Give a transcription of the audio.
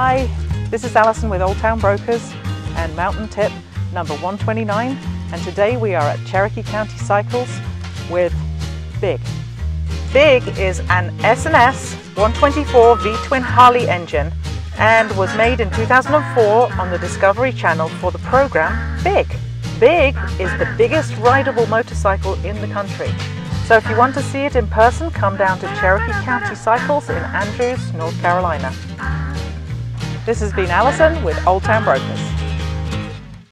Hi, this is Alison with Old Town Brokers and Mountain Tip number 129 and today we are at Cherokee County Cycles with Big. Big is an S&S 124 V-twin Harley engine and was made in 2004 on the Discovery Channel for the program Big. Big is the biggest rideable motorcycle in the country. So if you want to see it in person, come down to Cherokee County Cycles in Andrews, North Carolina. This has been Alison with Old Town Brokers.